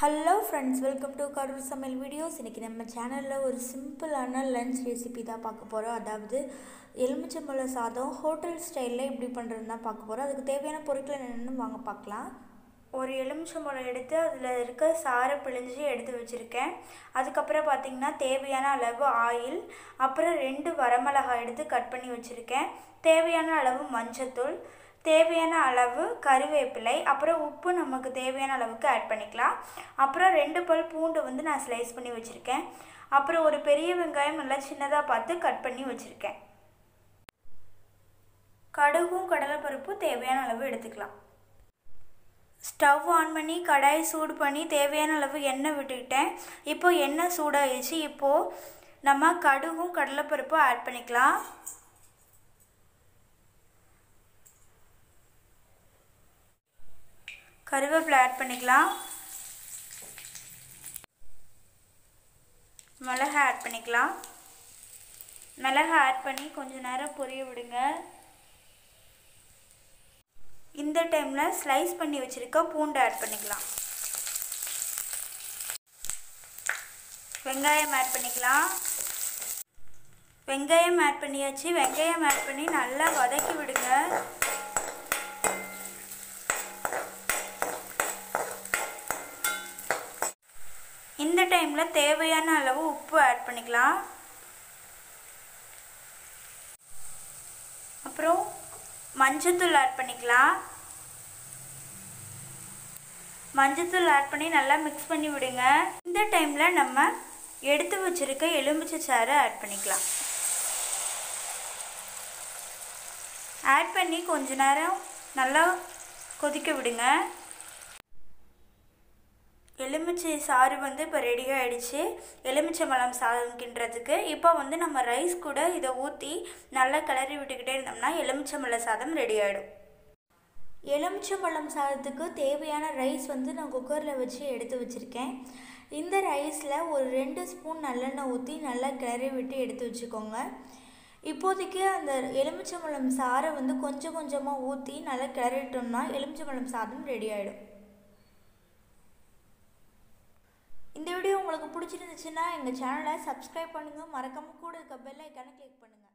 Hello friends welcome to Karur சமையல் videos இன்றைக்கி நம்ம சேனலில் ஒரு சிம்பிளான லன்ச் ரெசிபி தான் பார்க்க போகிறோம் அதாவது எலுமிச்சம்பழ சாதம் ஹோட்டல் ஸ்டைலில் எப்படி பண்ணுறதுன்னு தான் பார்க்க போகிறோம் அதுக்கு தேவையான பொருட்கள் என்னென்னு வாங்க பார்க்கலாம். ஒரு எலுமிச்சம்பழம் எடுத்து அதில் இருக்க சாரை பிழிஞ்சு எடுத்து வச்சுருக்கேன். அதுக்கப்புறம் பார்த்திங்கன்னா தேவையான அளவு ஆயில் அப்புறம் ரெண்டு வரமிளகாய் எடுத்து கட் பண்ணி வச்சுருக்கேன். தேவையான அளவு மஞ்சத்தூள் தேவையான அளவு கறிவேப்பிலை அப்புறம் உப்பு நமக்கு தேவையான அளவுக்கு ஆட் பண்ணிக்கலாம். அப்புறம் ரெண்டு பல் பூண்டு வந்து நான் ஸ்லைஸ் பண்ணி வச்சுருக்கேன். அப்புறம் ஒரு பெரிய வெங்காயம் நல்லா சின்னதாக பார்த்து கட் பண்ணி வச்சுருக்கேன். கடுகும் கடலைப்பருப்பும் தேவையான அளவு எடுத்துக்கலாம். ஸ்டவ் ஆன் பண்ணி கடாய் சூடு பண்ணி தேவையான அளவு எண்ணெய் விட்டுக்கிட்டேன். இப்போ எண்ணெய் சூடாகிடுச்சு இப்போது நம்ம கடுகும் கடலைப்பருப்பும் ஆட் பண்ணிக்கலாம். கருவேப்பிலை ஆட் பண்ணிக்கலாம். மிளகா ஆட் பண்ணிக்கலாம். மிளகா ஆட் பண்ணி கொஞ்சம் நேரம் பொரிய விடுங்க. இந்த டைமில் ஸ்லைஸ் பண்ணி வச்சுருக்க பூண்டு ஆட் பண்ணிக்கலாம். வெங்காயம் ஆட் பண்ணிக்கலாம். வெங்காயம் ஆட் பண்ணியாச்சு. வெங்காயம் ஆட் பண்ணி நல்லா வதக்கி விடுங்க இந்த டைமில் தேவையான அளவு உப்பு ஆட் பண்ணிக்கலாம். அப்புறம் மஞ்சத்தூள் ஆட் பண்ணிக்கலாம். மஞ்சத்தூள் ஆட் பண்ணி நல்லா மிக்ஸ் பண்ணி விடுங்க. இந்த டைமில் நம்ம எடுத்து வச்சுருக்க எலுமிச்சை சாறு ஆட் பண்ணிக்கலாம். ஆட் பண்ணி கொஞ்ச நேரம் நல்லா கொதிக்க விடுங்க. எலுமிச்சை சாறு வந்து இப்போ ரெடி ஆகிடுச்சு எலுமிச்சை பழம் சாதம் கிண்டுறதுக்கு இப்போ வந்து நம்ம ரைஸ் கூட இதை ஊற்றி நல்லா கிளறி விட்டுக்கிட்டே இருந்தோம்னா எலுமிச்சம்பழ சாதம் ரெடி ஆகிடும் எலுமிச்சம்பழம் சாதத்துக்கு தேவையான ரைஸ் வந்து நான் குக்கரில் வச்சு எடுத்து வச்சுருக்கேன். இந்த ரைஸில் ஒரு ரெண்டு ஸ்பூன் நல்லெண்ணெய் ஊற்றி நல்லா கிளறி விட்டு எடுத்து வச்சுக்கோங்க. இப்போதைக்கு அந்த எலுமிச்சம்பழம் சாறை வந்து கொஞ்சம் கொஞ்சமாக ஊற்றி நல்லா கிளறிட்டோம்னா எலுமிச்சம்பழம் சாதம் ரெடி ஆகிடும் இந்த வீடியோ உங்களுக்கு பிடிச்சிருந்துச்சுன்னா எங்கள் சேனலை சப்ஸ்கிரைப் பண்ணுங்கள் மறக்காமல் கூட இருக்க பெல் ஐக்கானை கிளிக் பண்ணுங்கள்